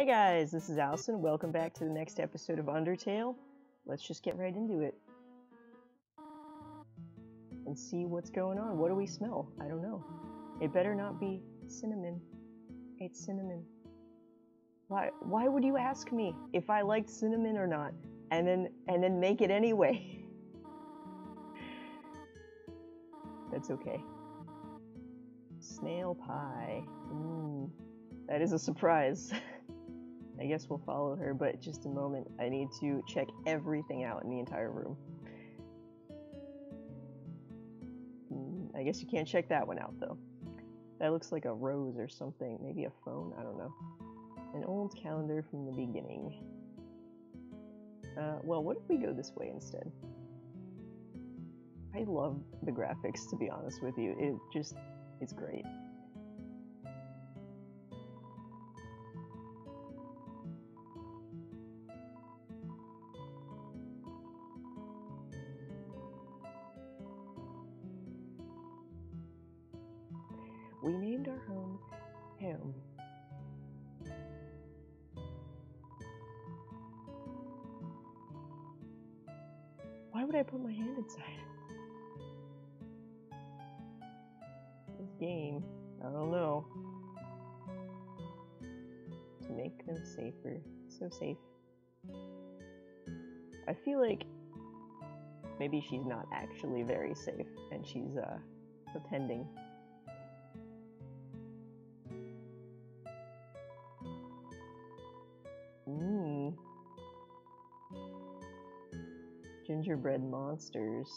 Hey guys, this is Alysen. Welcome back to the next episode of Undertale. Let's just get right into it. And see what's going on. What do we smell? I don't know. It better not be cinnamon. It's cinnamon. Why why would you ask me if I liked cinnamon or not? And then and then make it anyway. That's okay. Snail pie. Mm, that is a surprise. I guess we'll follow her, but just a moment. I need to check everything out in the entire room. Mm, I guess you can't check that one out, though. That looks like a rose or something. Maybe a phone? I don't know. An old calendar from the beginning. Uh, well, what if we go this way instead? I love the graphics, to be honest with you. It just, it's great. Home. Why would I put my hand inside? This game, I don't know. To make them safer. So safe. I feel like maybe she's not actually very safe and she's uh pretending. Gingerbread monsters.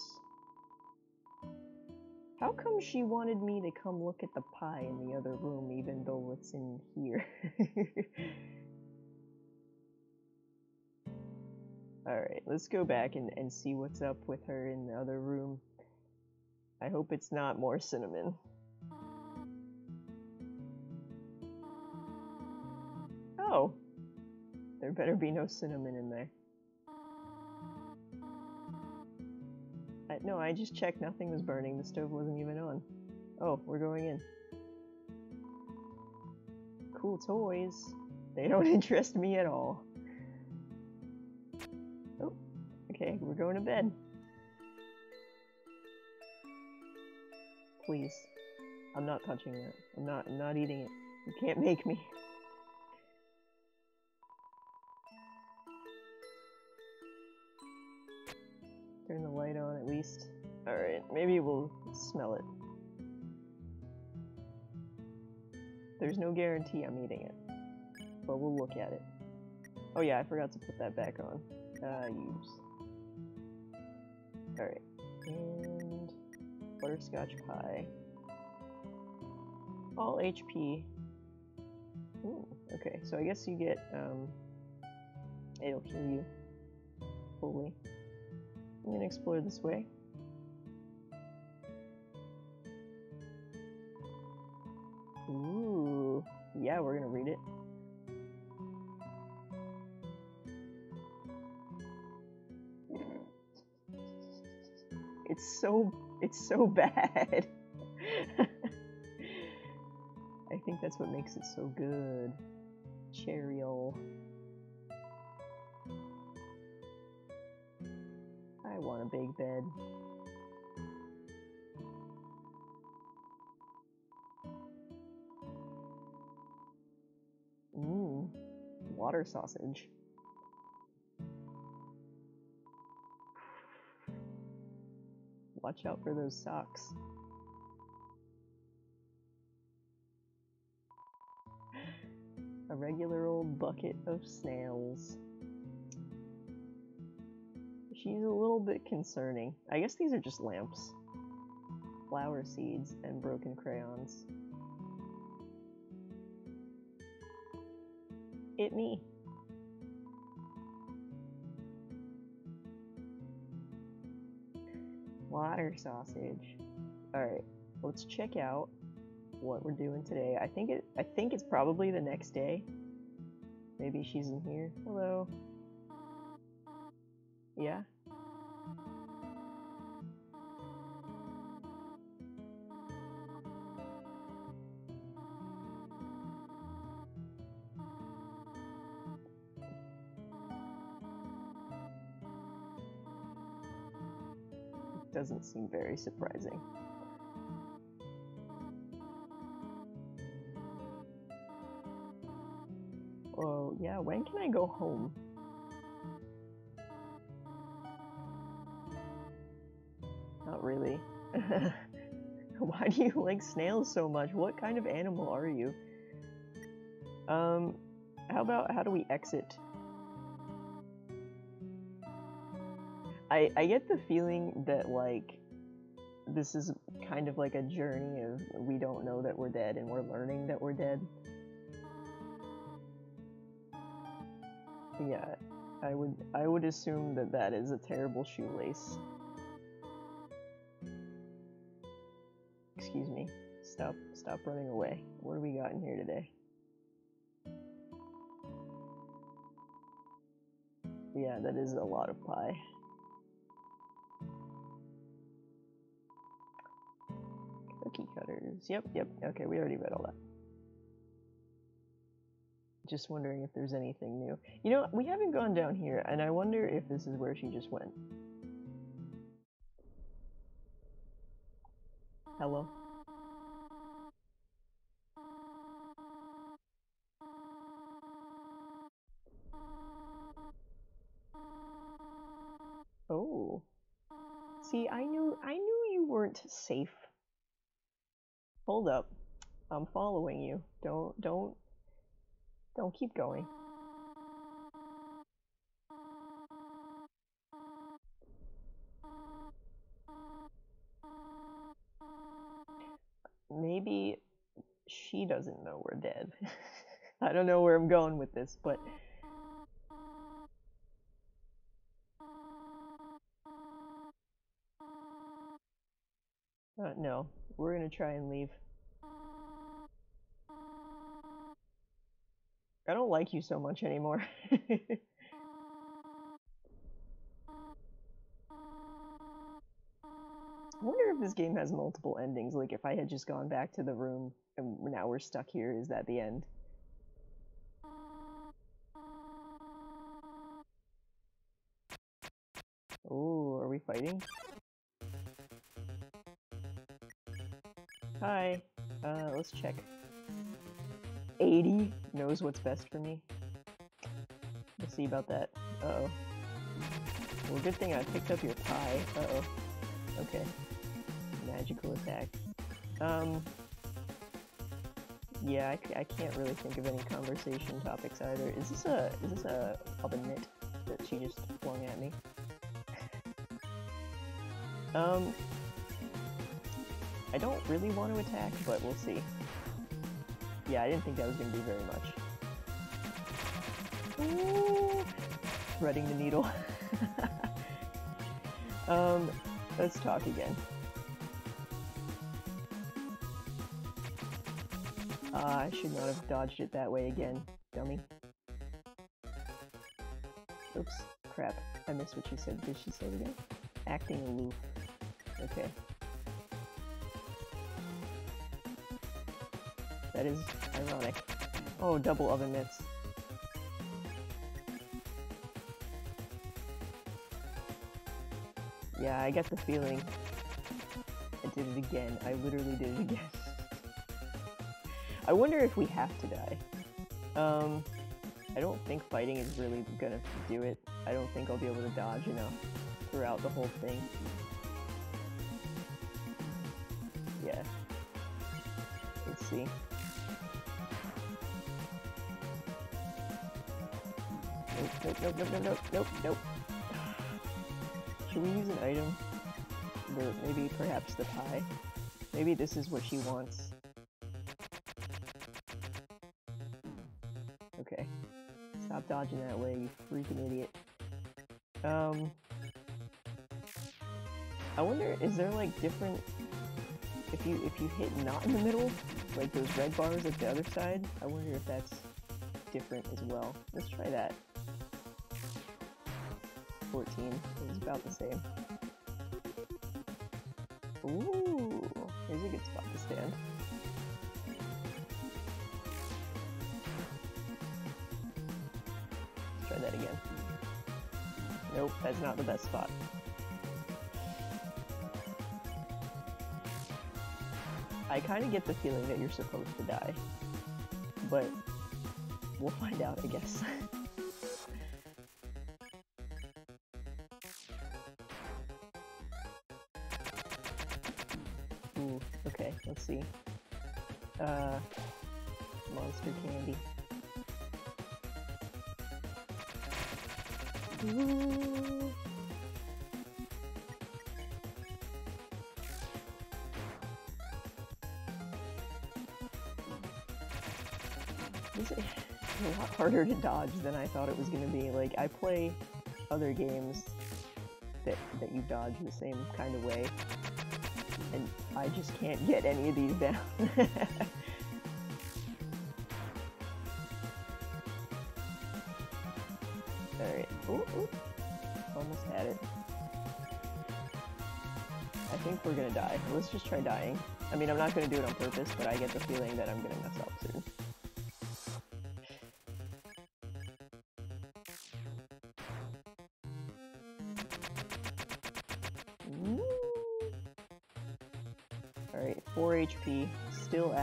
How come she wanted me to come look at the pie in the other room even though it's in here? Alright, let's go back and, and see what's up with her in the other room. I hope it's not more cinnamon. Oh, there better be no cinnamon in there. No, I just checked. Nothing was burning. The stove wasn't even on. Oh, we're going in. Cool toys. They don't interest me at all. Oh, okay, we're going to bed. Please. I'm not touching that. I'm not, I'm not eating it. You can't make me. Alright, maybe we'll smell it. There's no guarantee I'm eating it, but we'll look at it. Oh yeah, I forgot to put that back on. Uh, use. Alright, and butterscotch pie. All HP. Ooh, okay, so I guess you get, um, it'll heal you fully. I'm gonna explore this way. Ooh, yeah, we're gonna read it. It's so, it's so bad. I think that's what makes it so good. Cheeriol. I want a big bed. Water sausage. Watch out for those socks. A regular old bucket of snails. She's a little bit concerning. I guess these are just lamps. Flower seeds and broken crayons. Me. Water sausage. Alright, let's check out what we're doing today. I think it I think it's probably the next day. Maybe she's in here. Hello. Yeah? Doesn't seem very surprising. Oh, yeah, when can I go home? Not really. Why do you like snails so much? What kind of animal are you? Um, how about how do we exit? I I get the feeling that like this is kind of like a journey of we don't know that we're dead and we're learning that we're dead. Yeah, I would I would assume that that is a terrible shoelace. Excuse me. Stop stop running away. What do we got in here today? Yeah, that is a lot of pie. Cookie cutters. Yep, yep. Okay, we already read all that. Just wondering if there's anything new. You know, we haven't gone down here, and I wonder if this is where she just went. Hello? Oh. See, I knew I knew you weren't safe. Hold up. I'm following you. Don't don't don't keep going. Maybe she doesn't know we're dead. I don't know where I'm going with this, but uh, no, we're gonna try and leave. I don't like you so much anymore. I wonder if this game has multiple endings. Like, if I had just gone back to the room and now we're stuck here, is that the end? Oh, are we fighting? Hi. Uh, let's check. 80 knows what's best for me. We'll see about that. Uh-oh. Well, good thing I picked up your pie. Uh-oh. Okay. Magical attack. Um... Yeah, I, can't really think of any conversation topics either. Is this a is this a oven that she just flung at me? um, I don't really want to attack, but we'll see. Yeah, I didn't think that was going to do very much. Ooh, threading the needle. um, let's talk again. Uh, I should not have dodged it that way again, dummy. Oops, crap. I missed what she said. Did she say it again? Acting aloof. Okay. That is ironic. Oh, double oven mitts. Yeah, I get the feeling. I did it again. I literally did it again. I wonder if we have to die. Um, I don't think fighting is really gonna do it. I don't think I'll be able to dodge enough throughout the whole thing. Yeah. Let's see. Nope, nope, nope, nope, nope, nope, nope. Should we use an item? The, maybe perhaps the pie? Maybe this is what she wants. Okay. Stop dodging that way, you freaking idiot. Um... I wonder, is there like different... If you if you hit not in the middle, like those red bars at the other side, I wonder if that's different as well. Let's try that. 14. It's about the same. Ooh, here's a good spot to stand. Let's try that again. Nope, that's not the best spot. I kind of get the feeling that you're supposed to die, but we'll find out, I guess. let's see. Uh, monster candy. This is a lot harder to dodge than I thought it was gonna be. Like, I play other games that, that you dodge the same kind of way, I just can't get any of these down. Alright. Ooh, ooh. Almost had it. I think we're gonna die. Let's just try dying. I mean, I'm not gonna do it on purpose, but I get the feeling that I'm gonna mess up soon.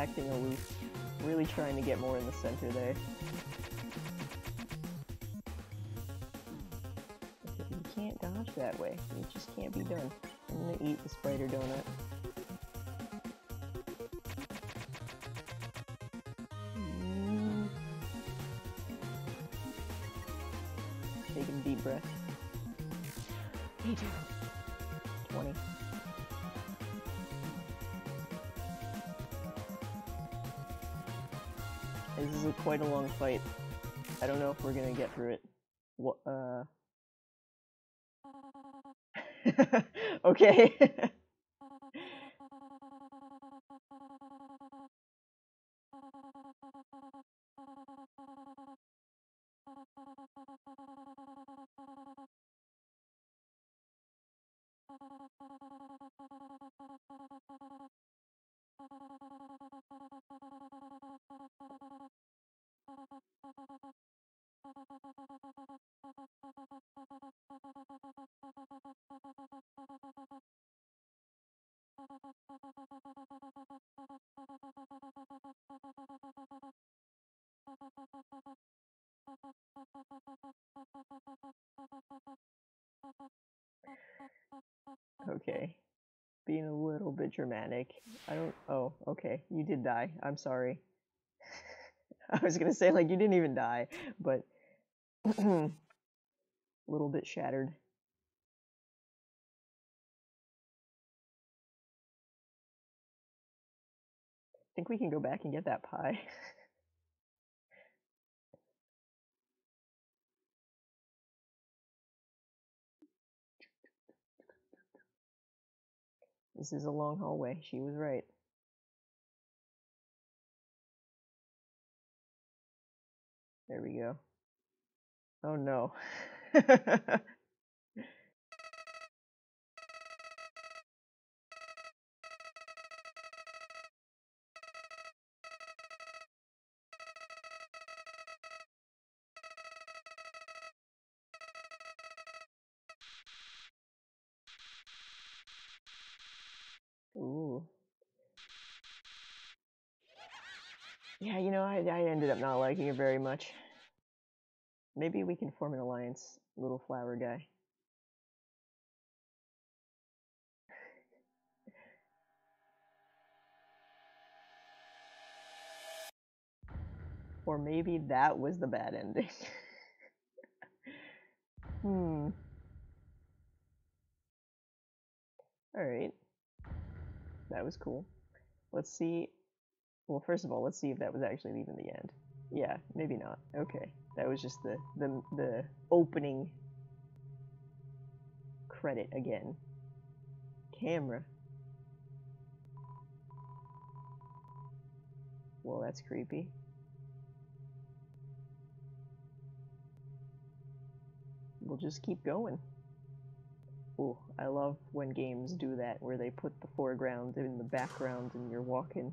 Acting aloof. Really trying to get more in the center there. You can't dodge that way. It just can't be done. I'm gonna eat the spider donut. I don't know if we're gonna get through it. What, uh... okay. okay. Being a little bit dramatic. I don't- oh, okay. You did die. I'm sorry. I was gonna say, like, you didn't even die, but... A little bit shattered. I think we can go back and get that pie. this is a long hallway. She was right. There we go. Oh no. Yeah, you know, I, I ended up not liking it very much. Maybe we can form an alliance, little flower guy. Or maybe that was the bad ending. hmm. Alright. That was cool. Let's see. Well, first of all, let's see if that was actually even the end. Yeah, maybe not. Okay. That was just the the the opening credit again. Camera. Well, that's creepy. We'll just keep going. Ooh, I love when games do that, where they put the foreground in the background and you're walking.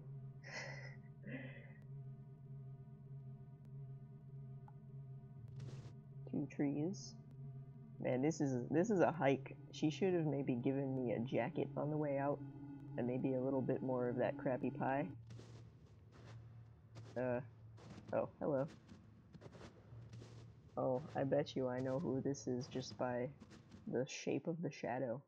Two trees. Man, this is this is a hike. She should have maybe given me a jacket on the way out. And maybe a little bit more of that crappy pie. Uh, oh, hello. Oh, I bet you I know who this is just by the shape of the shadow.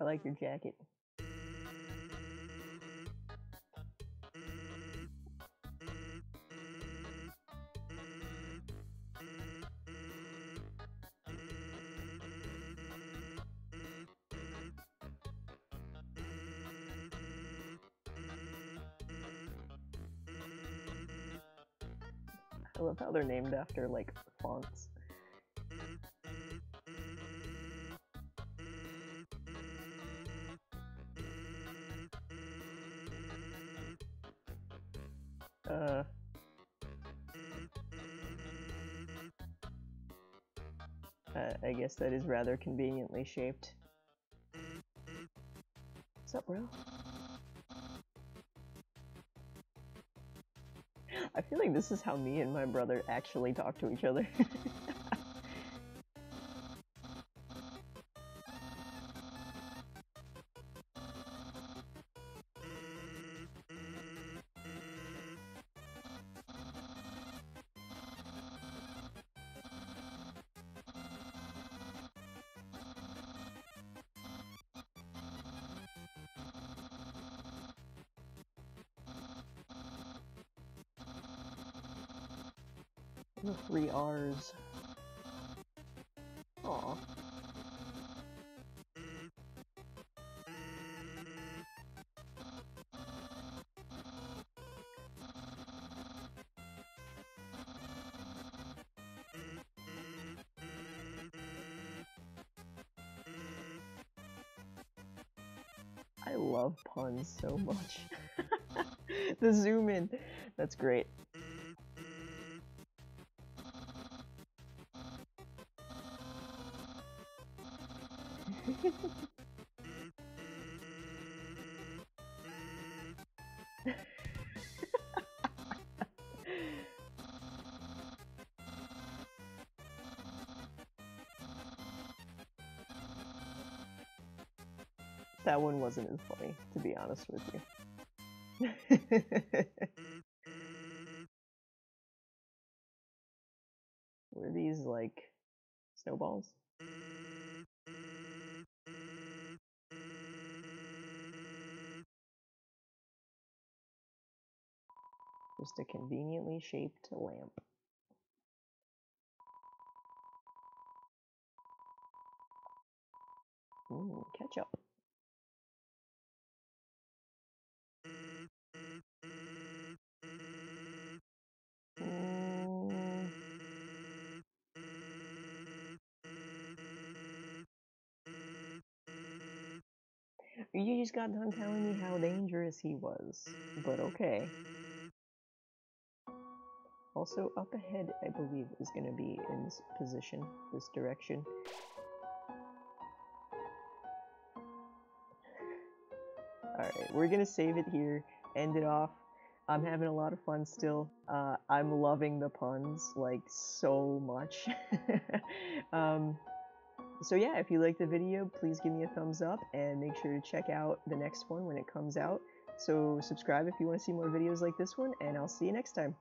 I like your jacket. I love how they're named after like fonts. Uh, I guess that is rather conveniently shaped. What's up, bro? I feel like this is how me and my brother actually talk to each other. The three R's. Aw. I love puns so much. the zoom in, that's great. That one wasn't as funny, to be honest with you. Were these like snowballs? Just a conveniently shaped lamp. Ooh, ketchup. You just got done telling me how dangerous he was, but okay. Also, up ahead, I believe, is going to be in this position, this direction. Alright, we're going to save it here, end it off. I'm having a lot of fun still. Uh, I'm loving the puns, like, so much. um, so yeah, if you liked the video, please give me a thumbs up, and make sure to check out the next one when it comes out. So subscribe if you want to see more videos like this one, and I'll see you next time.